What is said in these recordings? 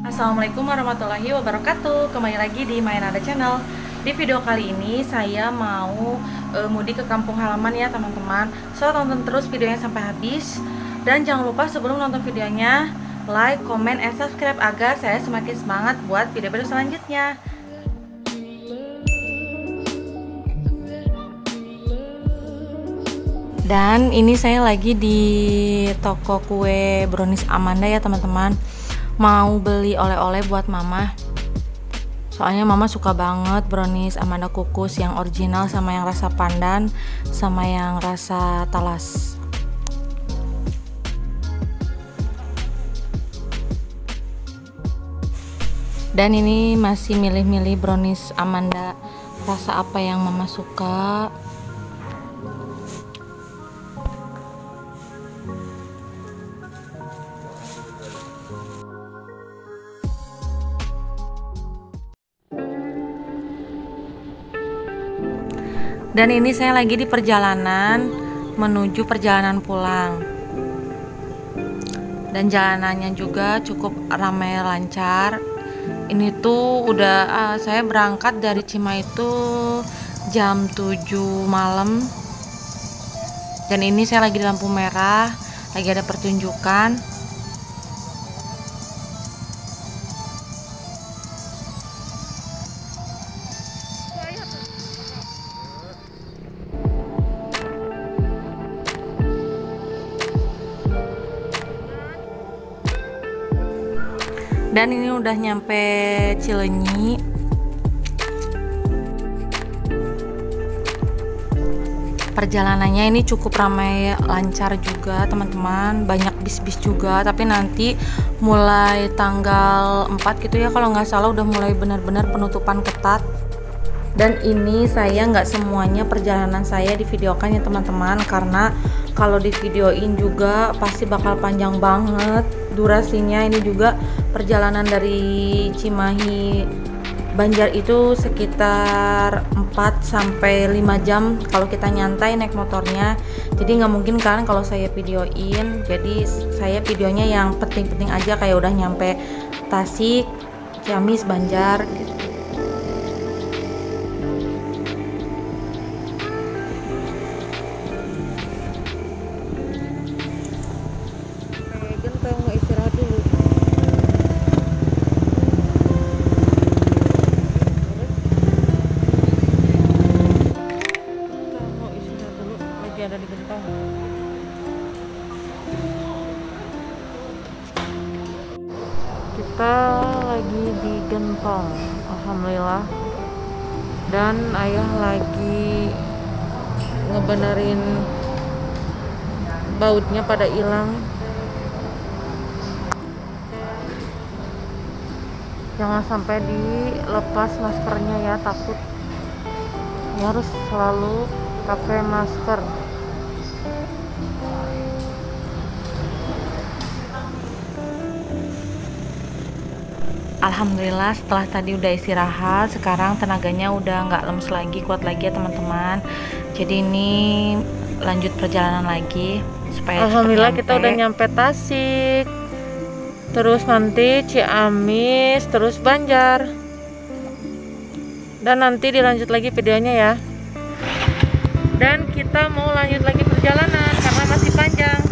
Assalamualaikum warahmatullahi wabarakatuh. Kembali lagi di Main Ada Channel. Di video kali ini saya mau uh, mudik ke kampung halaman ya teman-teman. So tonton terus videonya sampai habis. Dan jangan lupa sebelum nonton videonya Like, comment, and subscribe agar saya semakin semangat buat video-video selanjutnya. Dan ini saya lagi di toko kue brownies Amanda ya teman-teman Mau beli oleh-oleh buat mama. Soalnya mama suka banget brownies Amanda kukus yang original sama yang rasa pandan Sama yang rasa talas. Dan ini masih milih-milih brownies Amanda. Rasa apa yang mama suka dan ini saya lagi di perjalanan menuju perjalanan pulang. Dan jalanannya juga cukup ramai lancar. Ini tuh udah uh, saya berangkat dari Cima itu jam 7 malam. Dan ini saya lagi di lampu merah lagi ada pertunjukan dan ini udah nyampe Cilenyi. Perjalanannya ini cukup ramai lancar juga teman-teman. Banyak bis-bis juga tapi nanti mulai tanggal 4 gitu ya kalau nggak salah udah mulai benar-benar penutupan ketat. Dan ini saya nggak semuanya perjalanan saya di videokan ya teman-teman. Karena kalau di videoin juga pasti bakal panjang banget durasinya. Ini juga perjalanan dari Cimahi Banjar itu sekitar 4 sampai 5 jam kalau kita nyantai naik motornya. Jadi nggak mungkin kan kalau saya videoin. Jadi saya videonya yang penting-penting aja kayak udah nyampe Tasik Ciamis Banjar gitu Gentong Alhamdulillah. Dan ayah lagi ngebenerin bautnya pada hilang. Jangan sampai dilepas maskernya ya takut. Ya harus selalu pakai masker Alhamdulillah setelah tadi udah istirahat sekarang tenaganya udah nggak lemes lagi kuat lagi ya teman-teman. Jadi ini lanjut perjalanan lagi supaya Alhamdulillah kita udah nyampe Tasik. Terus nanti Ciamis terus Banjar. Dan nanti dilanjut lagi videonya ya. Dan kita mau lanjut lagi perjalanan karena masih panjang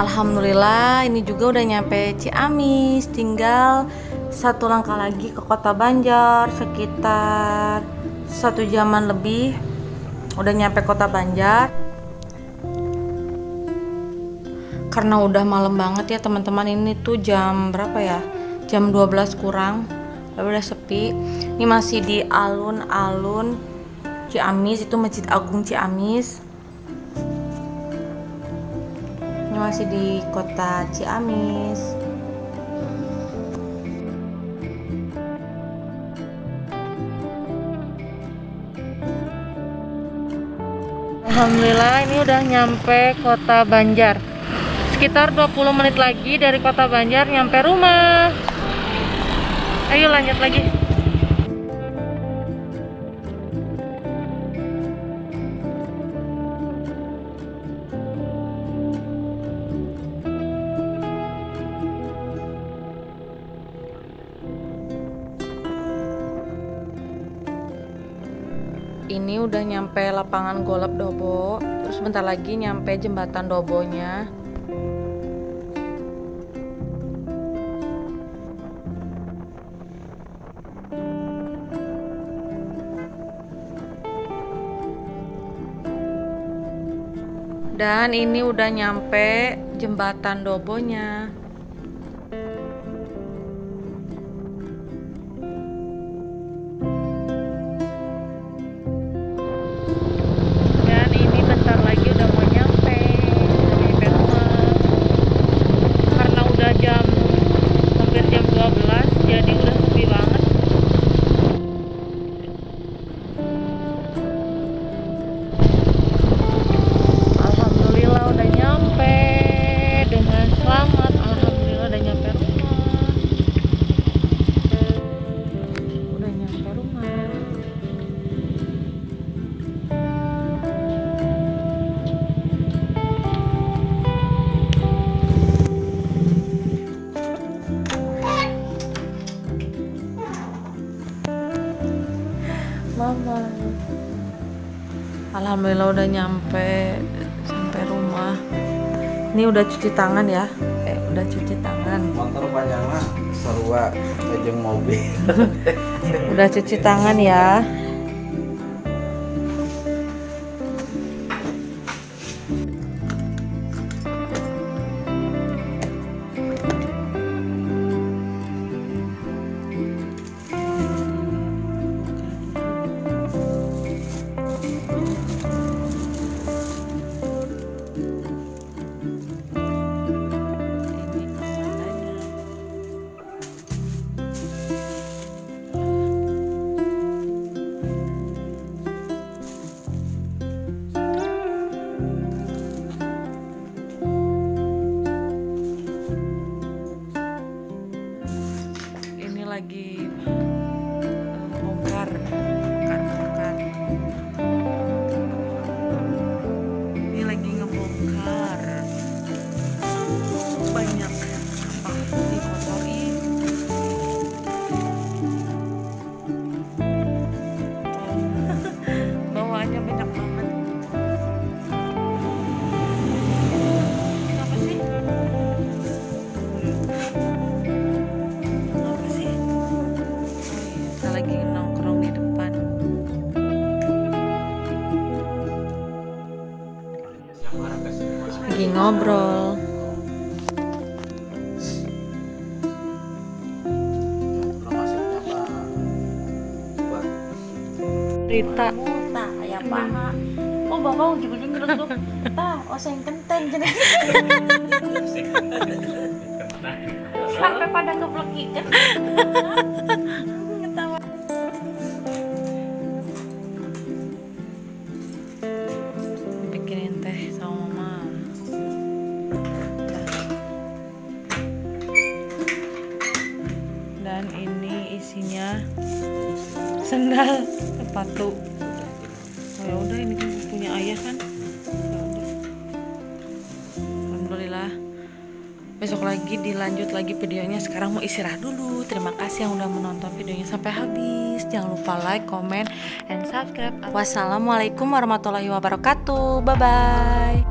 Alhamdulillah ini juga udah nyampe Ciamis tinggal satu langkah lagi ke kota Banjar sekitar satu jaman lebih udah nyampe kota Banjar. Karena udah malam banget ya teman-teman ini tuh jam berapa ya? Jam 12 kurang udah sepi. Ini masih di alun-alun Ciamis itu Masjid Agung Ciamis masih di kota Ciamis. Alhamdulillah ini udah nyampe kota Banjar. Sekitar 20 menit lagi dari kota Banjar nyampe rumah. Ayo lanjut lagi ini udah nyampe lapangan golap Dobo. Terus bentar lagi nyampe jembatan Dobonya. Dan ini udah nyampe jembatan Dobonya Alhamdulillah udah nyampe sampai rumah. Ini udah cuci tangan ya. Eh, udah cuci tangan. motor panjang sarua mobil Udah cuci tangan ya. Lagi ngobrol Rita Muta kayak paha. Oh bapak ujung-ujung nyelundup. Tah, oseng kenteng jadi. Sampai pada ngeblekikan. Ketawa. Sendal sepatu. Oh ya udah ini kan punya ayah kan? Ya alhamdulillah. Besok lagi dilanjut lagi videonya. Sekarang mau istirahat dulu. Terima kasih yang udah menonton videonya sampai habis. Jangan lupa like comment and subscribe. Wassalamualaikum warahmatullahi wabarakatuh. Bye bye